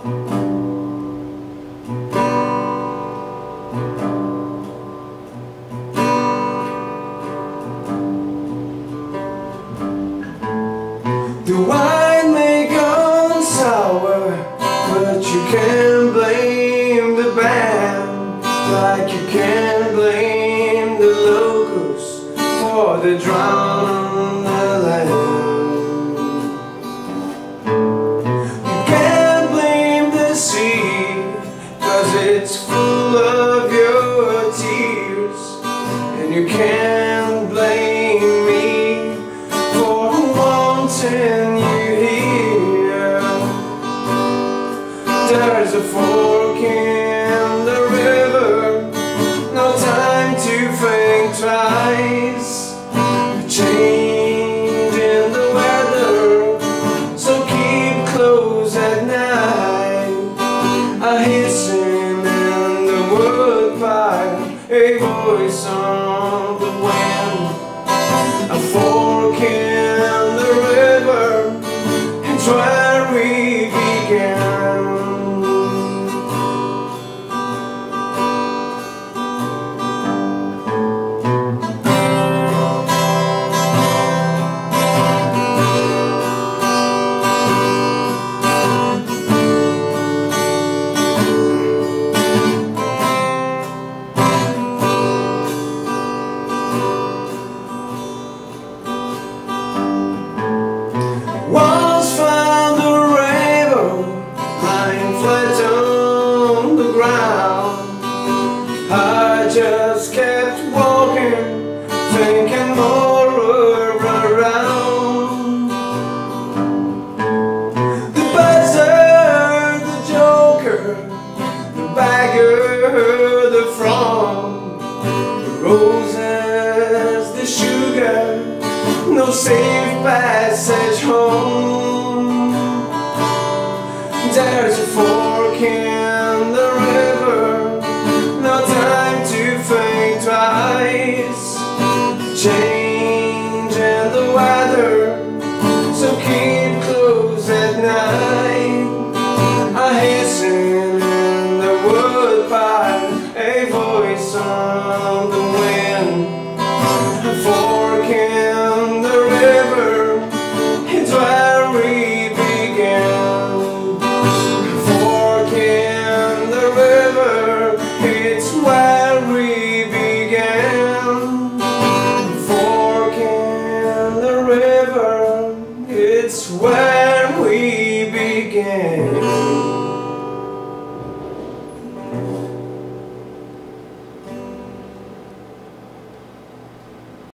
The wine may go sour, but you can't blame the band like you can't blame the locals for the drum. it's full of your tears And you can't blame me for wanting you here. There's a fork in a voice on the wind, a voice roses, the sugar, no safe passage home. There's a fork in the river, no time to think twice. Change in the weather. it's when we begin.